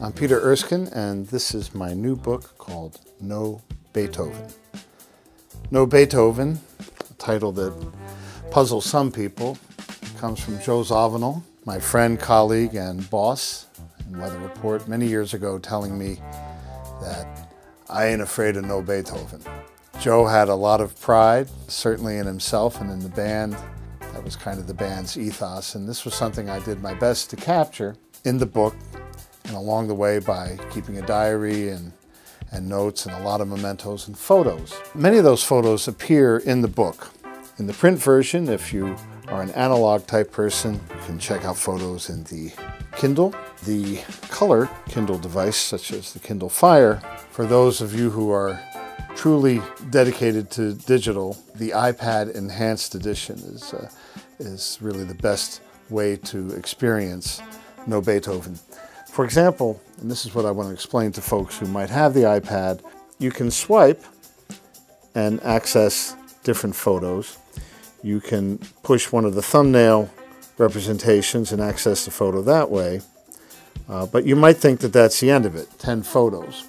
I'm Peter Erskine, and this is my new book called No Beethoven. No Beethoven, a title that puzzles some people, comes from Joe Zawinul, my friend, colleague, and boss in Weather Report many years ago, telling me that I ain't afraid of no Beethoven. Joe had a lot of pride, certainly in himself and in the band. That was kind of the band's ethos, and this was something I did my best to capture in the book and along the way by keeping a diary and, and notes and a lot of mementos and photos. Many of those photos appear in the book. In the print version, if you are an analog type person, you can check out photos in the Kindle. The color Kindle device, such as the Kindle Fire, for those of you who are truly dedicated to digital, the iPad Enhanced Edition is, uh, is really the best way to experience No Beethoven. For example, and this is what I want to explain to folks who might have the iPad, you can swipe and access different photos. You can push one of the thumbnail representations and access the photo that way. Uh, but you might think that that's the end of it, 10 photos.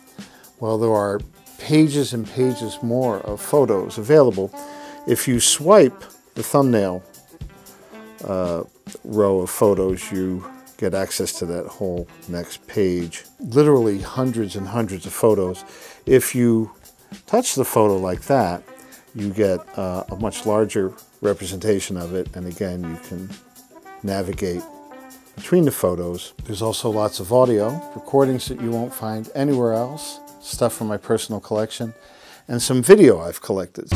Well, there are pages and pages more of photos available. If you swipe the thumbnail uh, row of photos, you get access to that whole next page. Literally hundreds and hundreds of photos. If you touch the photo like that, you get uh, a much larger representation of it. And again, you can navigate between the photos. There's also lots of audio, recordings that you won't find anywhere else, stuff from my personal collection, and some video I've collected.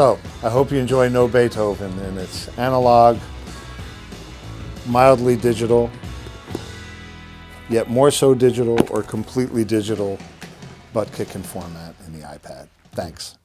So I hope you enjoy No Beethoven and it's analog, mildly digital, yet more so digital or completely digital butt kicking format in the iPad. Thanks.